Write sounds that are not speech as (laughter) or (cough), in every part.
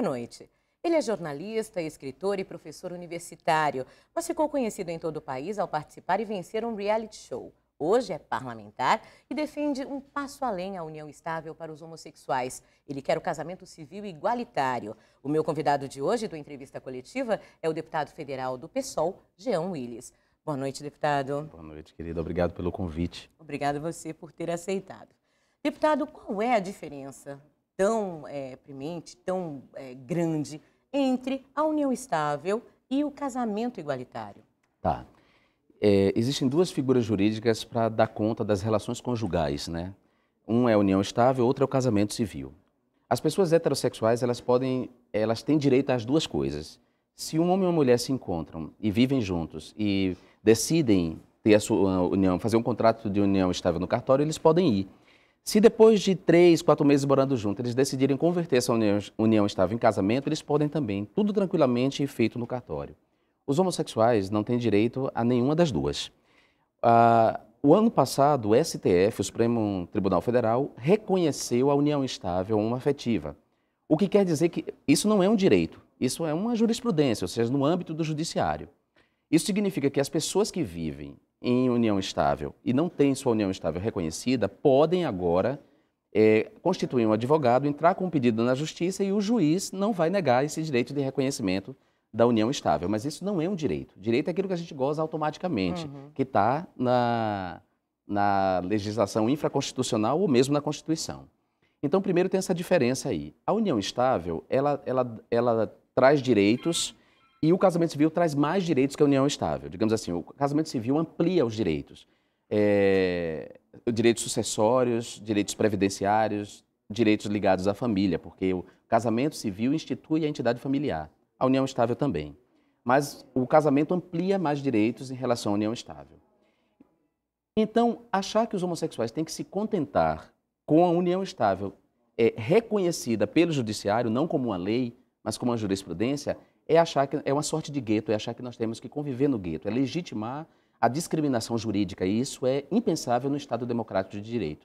boa noite. Ele é jornalista, escritor e professor universitário, mas ficou conhecido em todo o país ao participar e vencer um reality show. Hoje é parlamentar e defende um passo além à união estável para os homossexuais. Ele quer o casamento civil igualitário. O meu convidado de hoje do Entrevista Coletiva é o deputado federal do PSOL, Jean Willis. Boa noite, deputado. Boa noite, querida. Obrigado pelo convite. Obrigado a você por ter aceitado. Deputado, qual é a diferença tão é, premente, tão é, grande entre a união estável e o casamento igualitário? Tá. É, existem duas figuras jurídicas para dar conta das relações conjugais, né? Um é a união estável, outro é o casamento civil. As pessoas heterossexuais, elas podem, elas têm direito às duas coisas. Se um homem e uma mulher se encontram e vivem juntos e decidem ter a sua união, fazer um contrato de união estável no cartório, eles podem ir. Se depois de três, quatro meses morando juntos, eles decidirem converter essa união, união estável em casamento, eles podem também, tudo tranquilamente feito no cartório. Os homossexuais não têm direito a nenhuma das duas. Ah, o ano passado, o STF, o Supremo Tribunal Federal, reconheceu a união estável afetiva. O que quer dizer que isso não é um direito, isso é uma jurisprudência, ou seja, no âmbito do judiciário. Isso significa que as pessoas que vivem em união estável e não têm sua união estável reconhecida podem agora é, constituir um advogado, entrar com um pedido na justiça e o juiz não vai negar esse direito de reconhecimento da união estável. Mas isso não é um direito. Direito é aquilo que a gente goza automaticamente, uhum. que está na, na legislação infraconstitucional ou mesmo na Constituição. Então, primeiro tem essa diferença aí. A união estável, ela, ela, ela traz direitos e o casamento civil traz mais direitos que a união estável. Digamos assim, o casamento civil amplia os direitos. É, direitos sucessórios, direitos previdenciários, direitos ligados à família, porque o casamento civil institui a entidade familiar. A união estável também. Mas o casamento amplia mais direitos em relação à união estável. Então, achar que os homossexuais têm que se contentar com a união estável é, reconhecida pelo judiciário, não como uma lei, mas como uma jurisprudência, é achar que é uma sorte de gueto, é achar que nós temos que conviver no gueto, é legitimar a discriminação jurídica, e isso é impensável no Estado democrático de direito.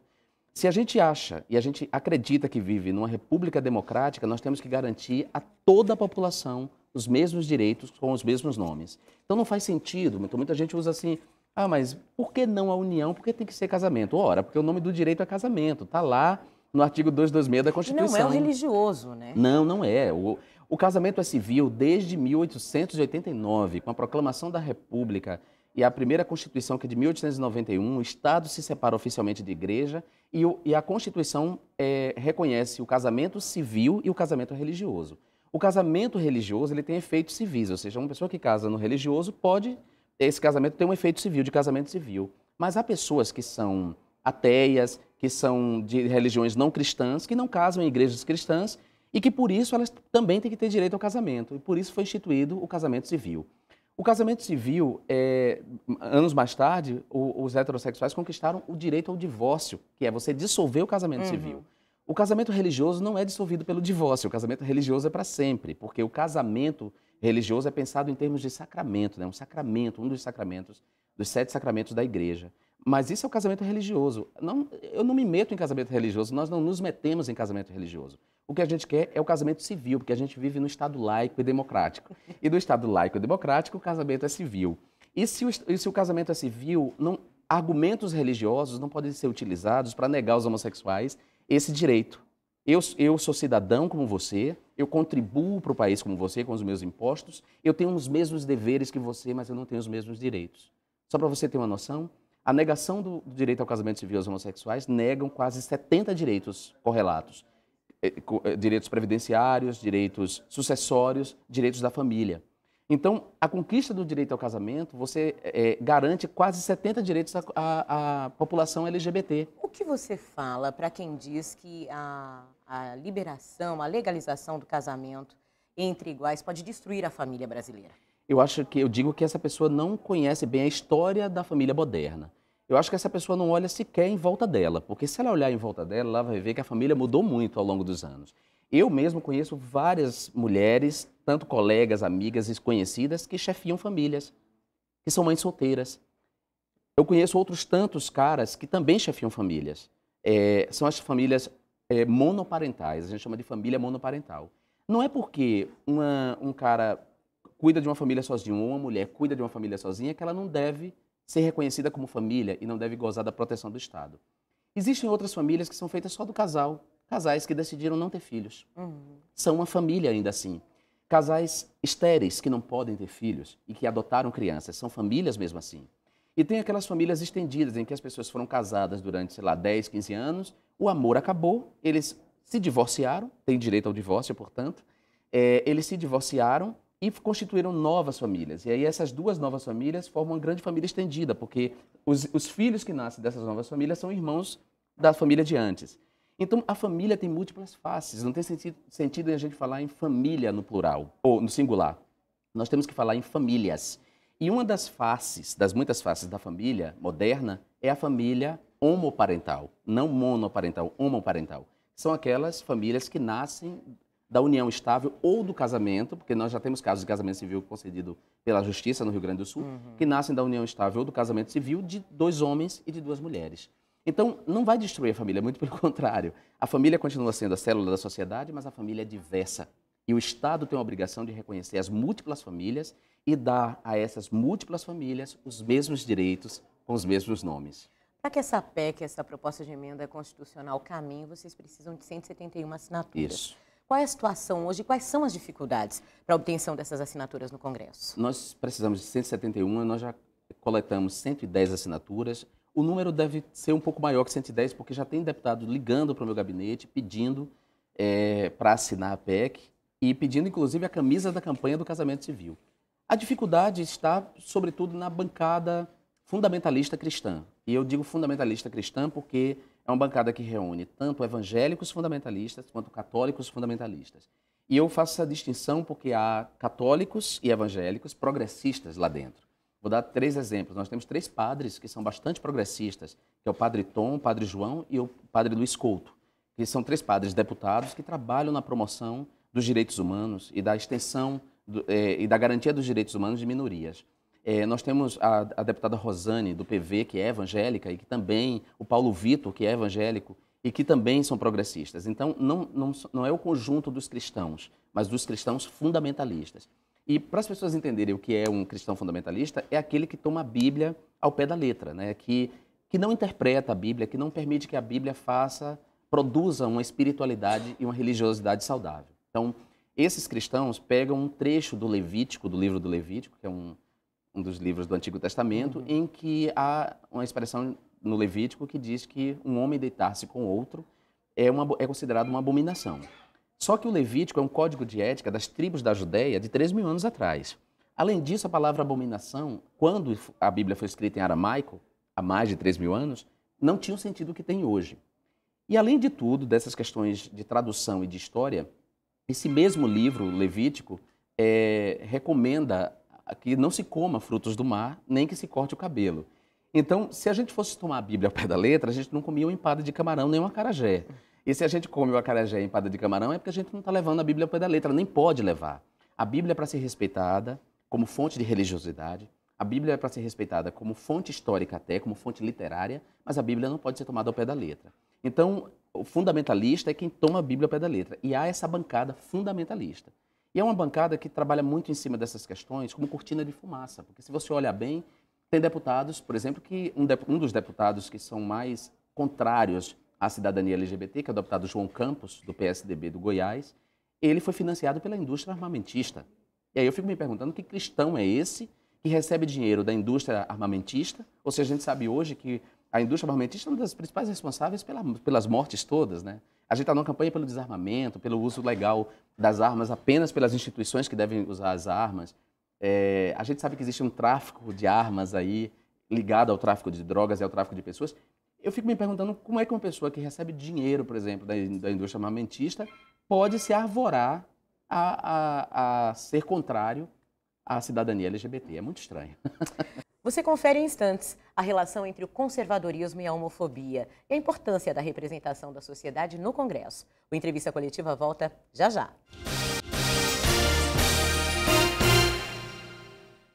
Se a gente acha e a gente acredita que vive numa república democrática, nós temos que garantir a toda a população os mesmos direitos com os mesmos nomes. Então não faz sentido, então muita gente usa assim, ah, mas por que não a união? Por que tem que ser casamento? Ora, porque o nome do direito é casamento, está lá no artigo 226 da Constituição. Não é o religioso, né? Não, não é. O, o casamento é civil desde 1889, com a proclamação da República e a primeira Constituição, que é de 1891, o Estado se separa oficialmente de igreja e, o, e a Constituição é, reconhece o casamento civil e o casamento religioso. O casamento religioso ele tem efeitos civis, ou seja, uma pessoa que casa no religioso pode, esse casamento ter um efeito civil, de casamento civil. Mas há pessoas que são ateias, que são de religiões não cristãs, que não casam em igrejas cristãs e que por isso elas também têm que ter direito ao casamento. E por isso foi instituído o casamento civil. O casamento civil, é, anos mais tarde, os heterossexuais conquistaram o direito ao divórcio, que é você dissolver o casamento uhum. civil. O casamento religioso não é dissolvido pelo divórcio, o casamento religioso é para sempre, porque o casamento religioso é pensado em termos de sacramento, né? um sacramento, um dos sacramentos, dos sete sacramentos da igreja. Mas isso é o casamento religioso. Não, eu não me meto em casamento religioso, nós não nos metemos em casamento religioso. O que a gente quer é o casamento civil, porque a gente vive no Estado laico e democrático. E do Estado laico e democrático, o casamento é civil. E se o, e se o casamento é civil, não, argumentos religiosos não podem ser utilizados para negar aos homossexuais esse direito. Eu, eu sou cidadão como você, eu contribuo para o país como você, com os meus impostos, eu tenho os mesmos deveres que você, mas eu não tenho os mesmos direitos. Só para você ter uma noção, a negação do direito ao casamento civil aos homossexuais negam quase 70 direitos correlatos. Eh, eh, direitos previdenciários, direitos sucessórios, direitos da família. Então, a conquista do direito ao casamento, você é, garante quase 70 direitos à, à, à, população LGBT. O que você fala para quem diz que a, a liberação, a legalização do casamento entre iguais pode destruir a família brasileira? Eu acho que eu digo que essa pessoa não conhece bem a história da família moderna. Eu acho que essa pessoa não olha sequer em volta dela, porque se ela olhar em volta dela, ela vai ver que a família mudou muito ao longo dos anos. Eu mesmo conheço várias mulheres, tanto colegas, amigas e conhecidas, que chefiam famílias, que são mães solteiras. Eu conheço outros tantos caras que também chefiam famílias. É, são as famílias é, monoparentais, a gente chama de família monoparental. Não é porque uma, um cara cuida de uma família sozinho ou uma mulher cuida de uma família sozinha que ela não deve ser reconhecida como família e não deve gozar da proteção do Estado. Existem outras famílias que são feitas só do casal, casais que decidiram não ter filhos. Uhum. São uma família ainda assim. Casais estéreis que não podem ter filhos e que adotaram crianças, são famílias mesmo assim. E tem aquelas famílias estendidas em que as pessoas foram casadas durante, sei lá, 10, 15 anos, o amor acabou, eles se divorciaram, têm direito ao divórcio, portanto, é, eles se divorciaram e constituíram novas famílias. E aí essas duas novas famílias formam uma grande família estendida, porque os, os filhos que nascem dessas novas famílias são irmãos da família de antes. Então, a família tem múltiplas faces. Não tem sentido, sentido a gente falar em família no plural, ou no singular. Nós temos que falar em famílias. E uma das faces, das muitas faces da família moderna, é a família homoparental. Não monoparental, homoparental. São aquelas famílias que nascem da união estável ou do casamento, porque nós já temos casos de casamento civil concedido pela Justiça no Rio Grande do Sul, uhum. que nascem da união estável ou do casamento civil de dois homens e de duas mulheres. Então, não vai destruir a família, muito (laughs) pelo contrário. A família continua sendo a célula da sociedade, mas a família é diversa. E o Estado tem a obrigação de reconhecer as múltiplas famílias e dar a essas múltiplas famílias os mesmos direitos com os mesmos nomes. Para que essa PEC, essa proposta de emenda constitucional caminhe, vocês precisam de 171 assinaturas. Isso. Qual é a situação hoje quais são as dificuldades para a obtenção dessas assinaturas no Congresso? Nós precisamos de 171, nós já coletamos 110 assinaturas. O número deve ser um pouco maior que 110, porque já tem deputado ligando para o meu gabinete pedindo é, para assinar a PEC e pedindo, inclusive, a camisa da campanha do casamento civil. A dificuldade está, sobretudo, na bancada fundamentalista cristã. E eu digo fundamentalista cristã porque é uma bancada que reúne tanto evangélicos fundamentalistas quanto católicos fundamentalistas. E eu faço essa distinção porque há católicos e evangélicos progressistas lá dentro. Vou dar três exemplos. Nós temos três padres que são bastante progressistas, que é o padre Tom, o padre João e o padre Luiz Couto, que são três padres deputados que trabalham na promoção dos direitos humanos e da extensão do, é, e da garantia dos direitos humanos de minorias. É, nós temos a, a, deputada Rosane, do PV, que é evangélica, e que também, o Paulo Vitor, que é evangélico, e que também são progressistas. Então, não, não, não é o conjunto dos cristãos, mas dos cristãos fundamentalistas. E para as pessoas entenderem o que é um cristão fundamentalista, é aquele que toma a Bíblia ao pé da letra, né? que, que não interpreta a Bíblia, que não permite que a Bíblia faça, produza uma espiritualidade e uma religiosidade saudável. Então, esses cristãos pegam um trecho do Levítico, do livro do Levítico, que é um, um dos livros do Antigo Testamento, uhum. em que há uma expressão no Levítico que diz que um homem deitar-se com outro é, uma, é considerado uma abominação. Só que o Levítico é um código de ética das tribos da Judéia de 3 mil anos atrás. Além disso, a palavra abominação, quando a Bíblia foi escrita em aramaico, há mais de 3 mil anos, não tinha o sentido que tem hoje. E além de tudo, dessas questões de tradução e de história, esse mesmo livro, Levítico, é, recomenda que não se coma frutos do mar, nem que se corte o cabelo. Então, se a gente fosse tomar a Bíblia ao pé da letra, a gente não comia uma empada de camarão nem uma acarajé. E se a gente come o acarajé em empada de camarão, é porque a gente não está levando a Bíblia ao pé da letra, nem pode levar. A Bíblia é para ser respeitada como fonte de religiosidade, a Bíblia é para ser respeitada como fonte histórica até, como fonte literária, mas a Bíblia não pode ser tomada ao pé da letra. Então, o fundamentalista é quem toma a Bíblia ao pé da letra. E há essa bancada fundamentalista. E é uma bancada que trabalha muito em cima dessas questões como cortina de fumaça, porque se você olhar bem, tem deputados, por exemplo, que um, de, um dos deputados que são mais contrários à cidadania LGBT, que é o deputado João Campos, do PSDB do Goiás, ele foi financiado pela indústria armamentista. E aí eu fico me perguntando que cristão é esse que recebe dinheiro da indústria armamentista? Ou seja, a gente sabe hoje que a indústria armamentista é uma das principais responsáveis pela, pelas mortes todas, né? A gente está numa campanha pelo desarmamento, pelo uso legal das armas apenas pelas instituições que devem usar as armas. É, a gente sabe que existe um tráfico de armas aí ligado ao tráfico de drogas e ao tráfico de pessoas. Eu fico me perguntando como é que uma pessoa que recebe dinheiro, por exemplo, da, da indústria armamentista pode se arvorar a, a, a ser contrário à cidadania LGBT. É muito estranho. (laughs) Você confere em instantes a relação entre o conservadorismo e a homofobia e a importância da representação da sociedade no Congresso. O Entrevista Coletiva volta já já.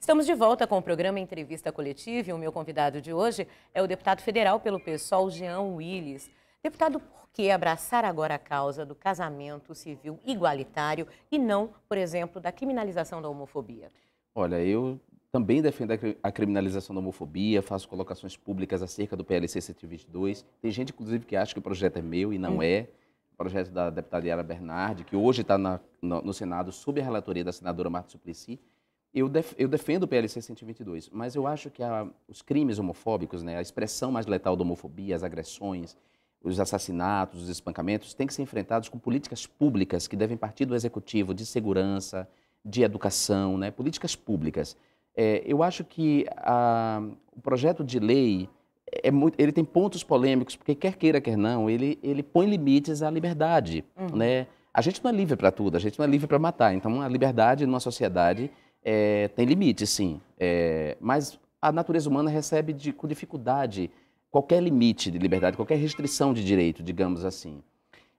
Estamos de volta com o programa Entrevista Coletiva e o meu convidado de hoje é o deputado federal pelo PSOL, Jean Willis. Deputado, por que abraçar agora a causa do casamento civil igualitário e não, por exemplo, da criminalização da homofobia? Olha, eu também defendo a criminalização da homofobia, faço colocações públicas acerca do PLC 122. Tem gente, inclusive, que acha que o projeto é meu e não hum. é. O projeto da deputada Yara Bernardi, que hoje está no, no, Senado sob a relatoria da senadora Marta Suplicy. Eu, def, eu defendo o PLC 122, mas eu acho que a, os crimes homofóbicos, né, a expressão mais letal da homofobia, as agressões, os assassinatos, os espancamentos, têm que ser enfrentados com políticas públicas que devem partir do executivo, de segurança, de educação, né, políticas públicas. É, eu acho que a, o projeto de lei é muito, ele tem pontos polêmicos, porque quer queira, quer não, ele, ele põe limites à liberdade. Uhum. Né? A gente não é livre para tudo, a gente não é livre para matar. Então, a liberdade numa sociedade é, tem limites, sim. É, mas a natureza humana recebe de, com dificuldade qualquer limite de liberdade, qualquer restrição de direito, digamos assim.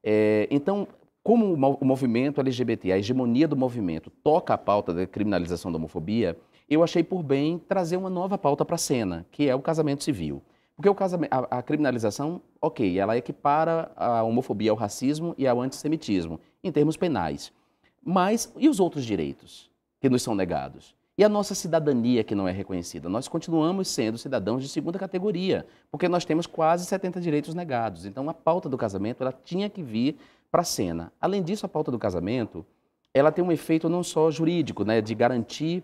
É, então, como o movimento LGBT, a hegemonia do movimento, toca a pauta da criminalização da homofobia, eu achei por bem trazer uma nova pauta para a cena, que é o casamento civil. Porque o casamento, a, a, criminalização, ok, ela equipara a homofobia ao racismo e ao antissemitismo, em termos penais. Mas e os outros direitos que nos são negados? E a nossa cidadania que não é reconhecida? Nós continuamos sendo cidadãos de segunda categoria, porque nós temos quase 70 direitos negados. Então a pauta do casamento ela tinha que vir para a cena. Além disso, a pauta do casamento ela tem um efeito não só jurídico, né, de garantir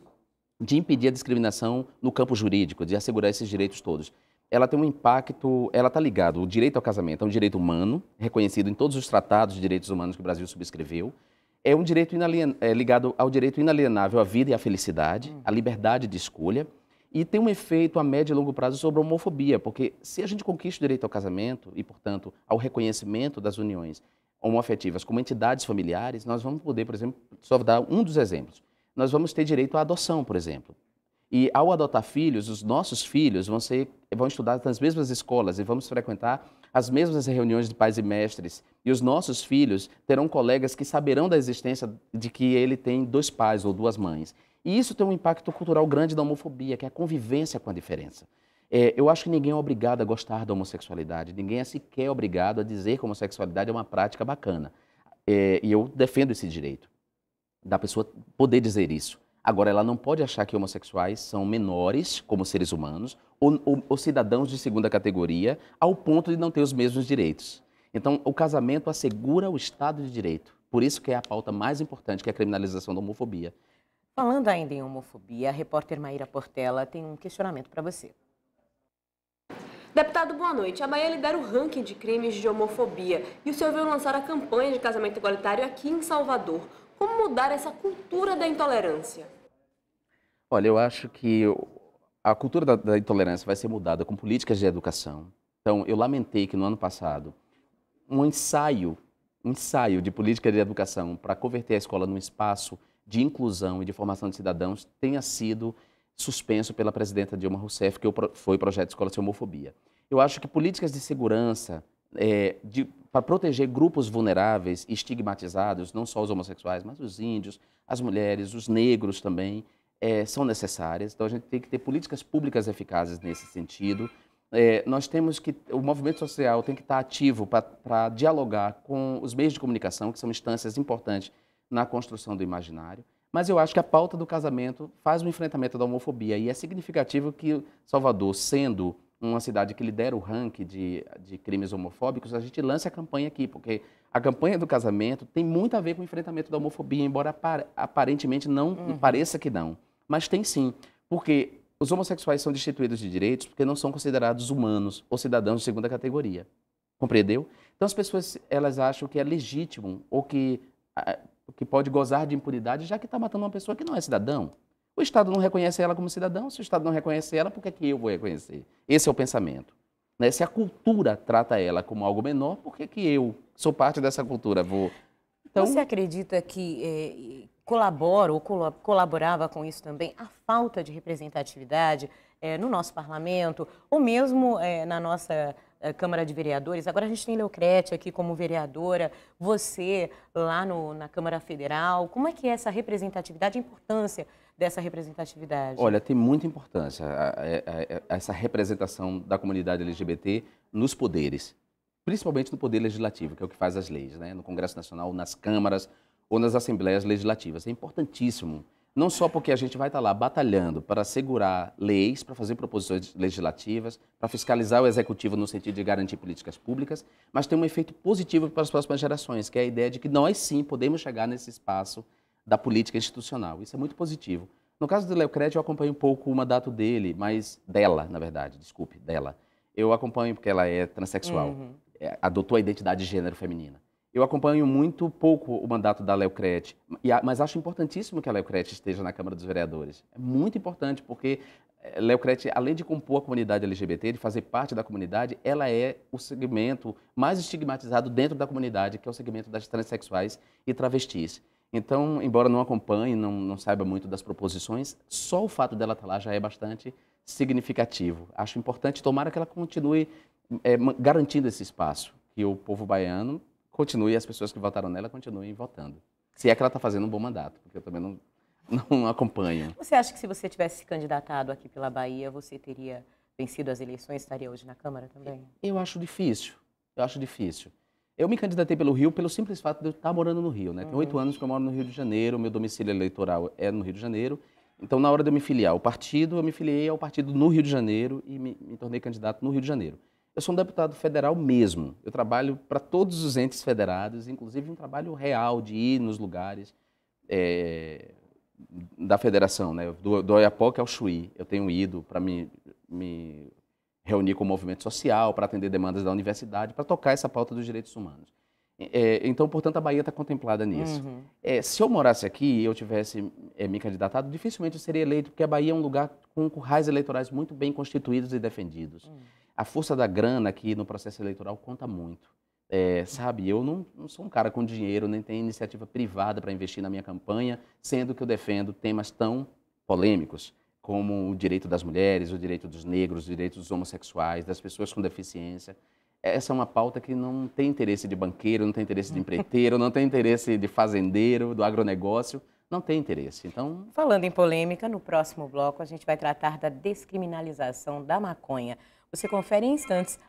de impedir a discriminação no campo jurídico, de assegurar esses direitos todos. Ela tem um impacto, ela está ligada, o direito ao casamento é um direito humano, reconhecido em todos os tratados de direitos humanos que o Brasil subscreveu. É um direito inalien, é ligado ao direito inalienável à vida e à felicidade, à liberdade de escolha, e tem um efeito a médio e longo prazo sobre a homofobia, porque se a gente conquista o direito ao casamento e, portanto, ao reconhecimento das uniões homoafetivas como entidades familiares, nós vamos poder, por exemplo, só dar um dos exemplos nós vamos ter direito à adoção, por exemplo. E ao adotar filhos, os nossos filhos vão, ser, vão estudar nas mesmas escolas e vamos frequentar as mesmas reuniões de pais e mestres. E os nossos filhos terão colegas que saberão da existência de que ele tem dois pais ou duas mães. E isso tem um impacto cultural grande da homofobia, que é a convivência com a diferença. É, eu acho que ninguém é obrigado a gostar da homossexualidade, ninguém é sequer obrigado a dizer que a homossexualidade é uma prática bacana. É, e eu defendo esse direito da pessoa poder dizer isso. Agora, ela não pode achar que homossexuais são menores como seres humanos ou, ou, ou, cidadãos de segunda categoria ao ponto de não ter os mesmos direitos. Então, o casamento assegura o Estado de Direito. Por isso que é a pauta mais importante, que é a criminalização da homofobia. Falando ainda em homofobia, a repórter Maíra Portela tem um questionamento para você. Deputado, boa noite. A Bahia lidera o ranking de crimes de homofobia e o senhor veio lançar a campanha de casamento igualitário aqui em Salvador. Como mudar essa cultura da intolerância? Olha, eu acho que a cultura da, da, intolerância vai ser mudada com políticas de educação. Então, eu lamentei que no ano passado um ensaio, um ensaio de política de educação para converter a escola num espaço de inclusão e de formação de cidadãos tenha sido suspenso pela presidenta Dilma Rousseff, que foi o projeto Escola Sem Homofobia. Eu acho que políticas de segurança, é, para proteger grupos vulneráveis estigmatizados, não só os homossexuais, mas os índios, as mulheres, os negros também, é, são necessárias. Então a gente tem que ter políticas públicas eficazes nesse sentido. É, nós temos que, o movimento social tem que estar ativo para dialogar com os meios de comunicação, que são instâncias importantes na construção do imaginário. Mas eu acho que a pauta do casamento faz o enfrentamento da homofobia e é significativo que Salvador, sendo uma cidade que lidera o ranking de, de crimes homofóbicos, a gente lança a campanha aqui, porque a campanha do casamento tem muito a ver com o enfrentamento da homofobia, embora aparentemente não uhum. pareça que não. Mas tem sim, porque os homossexuais são destituídos de direitos porque não são considerados humanos ou cidadãos de segunda categoria. Compreendeu? Então as pessoas elas acham que é legítimo ou que, que pode gozar de impunidade já que está matando uma pessoa que não é cidadão. O Estado não reconhece ela como cidadão, se o Estado não reconhece ela, por que, é que eu vou reconhecer? Esse é o pensamento. Né? Se a cultura trata ela como algo menor, por que, que eu, sou parte dessa cultura, vou. Então... Você acredita que é, colabora ou colaborava com isso também a falta de representatividade é, no nosso parlamento, ou mesmo é, na nossa Câmara de Vereadores. Agora a gente tem Leocrete aqui como vereadora, você lá no, na Câmara Federal. Como é que é essa representatividade, a importância dessa representatividade? Olha, tem muita importância essa representação da comunidade LGBT nos poderes. principalmente no Poder Legislativo, que é o que faz as leis, né? no Congresso Nacional, nas câmaras ou nas assembleias legislativas. É importantíssimo, não só porque a gente vai estar lá batalhando para assegurar leis, para fazer proposições legislativas, para fiscalizar o executivo no sentido de garantir políticas públicas, mas tem um efeito positivo para as próximas gerações, que é a ideia de que nós sim podemos chegar nesse espaço da política institucional. Isso é muito positivo. No caso do Léo Crédito, eu acompanho um pouco o mandato dele, mas dela, na verdade, desculpe, dela. Eu acompanho porque ela é transexual. Uhum. É, adotou a identidade de gênero feminina. Eu acompanho muito pouco o mandato da Leucrete, mas acho importantíssimo que a Leucrete esteja na Câmara dos Vereadores. É muito importante, porque eh, Leucrete, além de compor a comunidade LGBT, de fazer parte da comunidade, ela é o segmento mais estigmatizado dentro da comunidade, que é o segmento das transexuais e travestis. Então, embora não acompanhe, não, não saiba muito das proposições, só o fato dela estar lá já é bastante significativo. Acho importante, tomara que ela continue é, garantindo esse espaço, que o povo baiano continue, as pessoas que votaram nela continuem votando. Se é que ela está fazendo um bom mandato, porque eu também não, (laughs) não acompanho. Você acha que se você tivesse se candidatado aqui pela Bahia, você teria vencido as eleições, estaria hoje na Câmara também? Eu acho difícil, eu acho difícil. Eu me candidatei pelo Rio pelo simples fato de eu estar morando no Rio. Né? Tem oito uhum. anos que eu moro no Rio de Janeiro, meu domicílio eleitoral é no Rio de Janeiro. Então, na hora de eu me filiar ao partido, eu me filiei ao partido no Rio de Janeiro e me, me tornei candidato no Rio de Janeiro. Eu sou um deputado federal mesmo. Eu trabalho para todos os entes federados, inclusive um trabalho real de ir nos lugares é, da federação, né? do, do Oiapoque ao Chuí. Eu tenho ido para me, me reunir com o movimento social, para atender demandas da universidade, para tocar essa pauta dos direitos humanos. É, então, portanto, a Bahia está contemplada nisso. Uhum. É, se eu morasse aqui e eu tivesse é, me candidatado, dificilmente eu seria eleito, porque a Bahia é um lugar com currais eleitorais muito bem constituídos e defendidos. Uhum. A força da grana aqui no processo eleitoral conta muito. É, sabe, eu não, não, sou um cara com dinheiro, nem tenho iniciativa privada para investir na minha campanha, sendo que eu defendo temas tão polêmicos como o direito das mulheres, o direito dos negros, o direito dos homossexuais, das pessoas com deficiência essa é uma pauta que não tem interesse de banqueiro, não tem interesse de empreiteiro, não tem interesse de fazendeiro, do agronegócio, não tem interesse. Então, falando em polêmica, no próximo bloco a gente vai tratar da descriminalização da maconha. Você confere em instantes.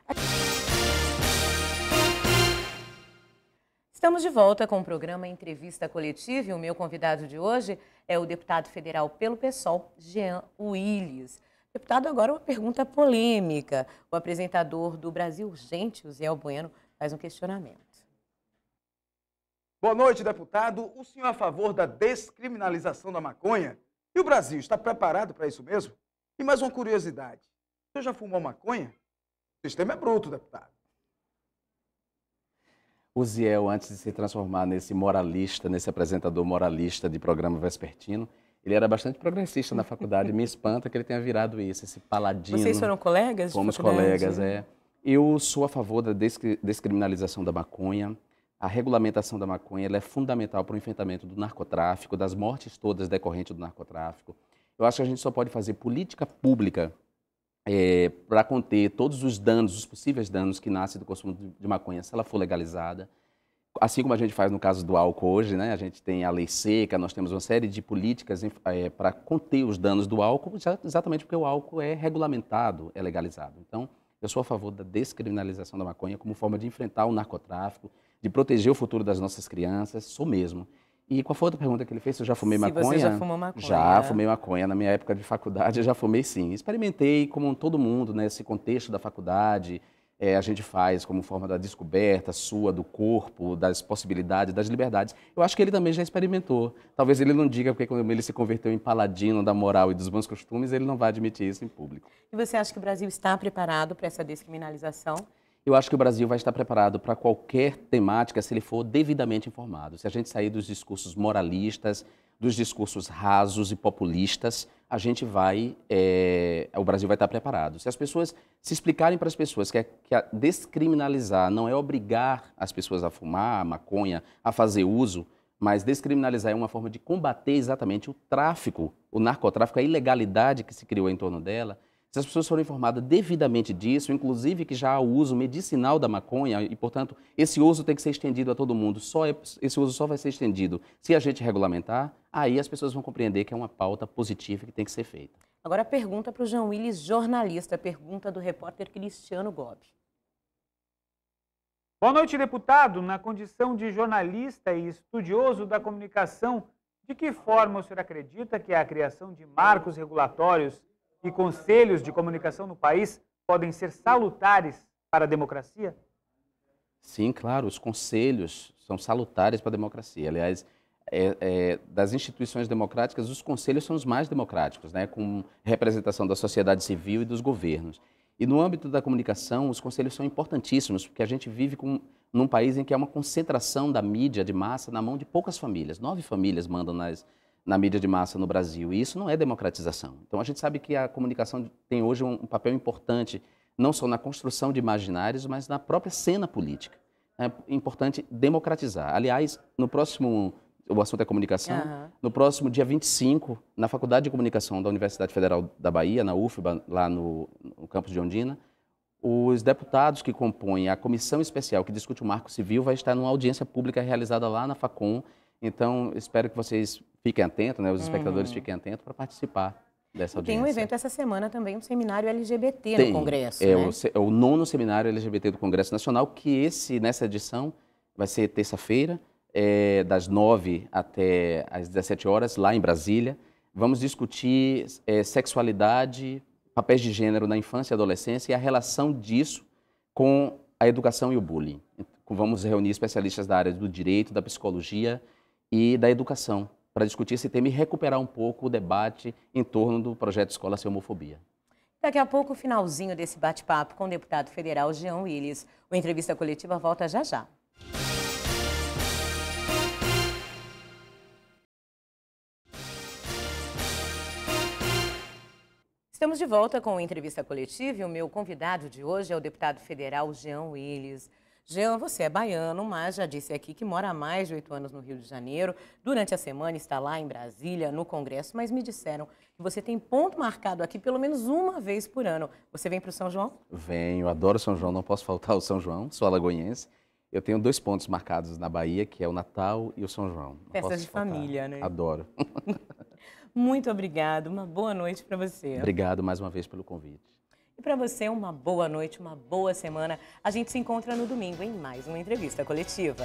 Estamos de volta com o programa Entrevista Coletiva e o meu convidado de hoje é o deputado federal pelo PSOL, Jean Willis. Deputado, agora uma pergunta polêmica. O apresentador do Brasil Urgente, o Zé Albueno, faz um questionamento. Boa noite, deputado. O senhor é a favor da descriminalização da maconha? E o Brasil está preparado para isso mesmo? E mais uma curiosidade. O senhor já fumou maconha? O sistema é bruto, deputado. O Ziel, antes de se transformar nesse moralista, nesse apresentador moralista de programa vespertino, ele era bastante progressista na faculdade. Me espanta que ele tenha virado isso, esse paladino. Vocês foram colegas? Fomos colegas, é. Eu sou a favor da descriminalização da maconha. A regulamentação da maconha é fundamental para o enfrentamento do narcotráfico, das mortes todas decorrentes do narcotráfico. Eu acho que a gente só pode fazer política pública é, para conter todos os danos, os possíveis danos que nascem do consumo de maconha, se ela for legalizada assim como a gente faz no caso do álcool hoje, né? A gente tem a lei seca, nós temos uma série de políticas é, para conter os danos do álcool, exatamente porque o álcool é regulamentado, é legalizado. Então, eu sou a favor da descriminalização da maconha como forma de enfrentar o narcotráfico, de proteger o futuro das nossas crianças, sou mesmo. E qual foi a outra pergunta que ele fez? Se eu já fumei Se maconha? Você já fumou maconha? Já fumei maconha. Na minha época de faculdade, eu (laughs) já fumei sim. Experimentei, como todo mundo, nesse contexto da faculdade, é, a gente faz como forma da descoberta sua, do corpo, das possibilidades, das liberdades. Eu acho que ele também já experimentou. Talvez ele não diga, porque quando ele se converteu em paladino da moral e dos bons costumes, ele não vai admitir isso em público. E você acha que o Brasil está preparado para essa descriminalização? Eu acho que o Brasil vai estar preparado para qualquer temática se ele for devidamente informado. Se a gente sair dos discursos moralistas, dos discursos rasos e populistas, a gente vai, é, o Brasil vai estar preparado. Se as pessoas se explicarem para as pessoas que, é, que a descriminalizar não é obrigar as pessoas a fumar a maconha, a fazer uso, mas descriminalizar é uma forma de combater exatamente o tráfico, o narcotráfico, a ilegalidade que se criou em torno dela, se as pessoas forem informadas devidamente disso, inclusive que já há o uso medicinal da maconha e, portanto, esse uso tem que ser estendido a todo mundo, só é, esse uso só vai ser estendido se a gente regulamentar, aí as pessoas vão compreender que é uma pauta positiva que tem que ser feita. Agora a pergunta para o João Willis, jornalista, pergunta do repórter Cristiano Gobi. Boa noite, deputado. Na condição de jornalista e estudioso da comunicação, de que forma o senhor acredita que a criação de marcos regulatórios e conselhos de comunicação no país podem ser salutares para a democracia? Sim, claro, os conselhos são salutares para a democracia. Aliás, é, é, das instituições democráticas, os conselhos são os mais democráticos, né, com representação da sociedade civil e dos governos. E no âmbito da comunicação, os conselhos são importantíssimos, porque a gente vive com, num país em que há uma concentração da mídia de massa na mão de poucas famílias. Nove famílias mandam nas, na mídia de massa no Brasil, e isso não é democratização. Então a gente sabe que a comunicação tem hoje um, papel importante, não só na construção de imaginários, mas na própria cena política. É importante democratizar. Aliás, no próximo o assunto é comunicação. Uhum. No próximo dia 25, na Faculdade de Comunicação da Universidade Federal da Bahia, na UFBA, lá no, no campus de Ondina, os deputados que compõem a comissão especial que discute o marco civil vai estar numa audiência pública realizada lá na FACOM. Então, espero que vocês fiquem atentos, né, os espectadores uhum. fiquem atentos para participar dessa audiência. Tem um evento essa semana também, um seminário LGBT Tem, no Congresso. É, né? o, é o nono seminário LGBT do Congresso Nacional, que esse, nessa edição, vai ser terça-feira é, das 9 até as 17 horas, lá em Brasília. Vamos discutir é, sexualidade, papéis de gênero na infância e adolescência e a relação disso com a educação e o bullying. Vamos reunir especialistas da área do direito, da psicologia e da educação para discutir esse tema e recuperar um pouco o debate em torno do projeto Escola Sem Homofobia. Daqui a pouco, o finalzinho desse bate-papo com o deputado federal Jean Willis. O Entrevista Coletiva volta já já. Estamos de volta com a entrevista coletiva e o meu convidado de hoje é o deputado federal Jean Willis. Jean, você é baiano, mas já disse aqui que mora há mais de oito anos no Rio de Janeiro. Durante a semana está lá em Brasília, no Congresso, mas me disseram que você tem ponto marcado aqui pelo menos uma vez por ano. Você vem para o São João? Venho, adoro São João, não posso faltar o São João, sou alagoense. Eu tenho dois pontos marcados na Bahia, que é o Natal e o São João. Festas de faltar. família, né? Adoro. (laughs) Muito obrigado. Uma boa noite para você. Obrigado mais uma vez pelo convite. E para você, uma boa noite, uma boa semana. A gente se encontra no domingo em mais uma entrevista coletiva.